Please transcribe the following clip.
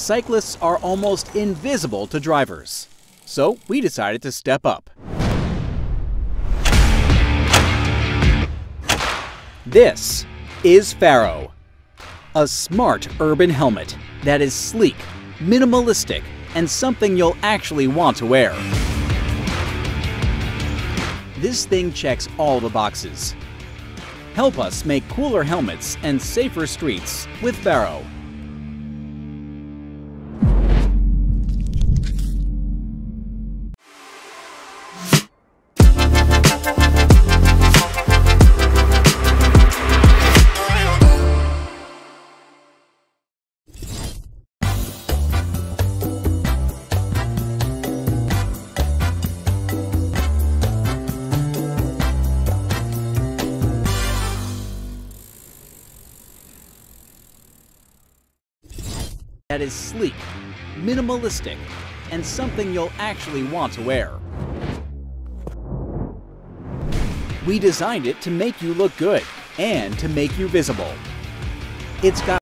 cyclists are almost invisible to drivers. So we decided to step up. This is Faro, a smart urban helmet that is sleek, minimalistic, and something you'll actually want to wear. This thing checks all the boxes. Help us make cooler helmets and safer streets with Faro. That is sleek, minimalistic, and something you'll actually want to wear. We designed it to make you look good and to make you visible. It's got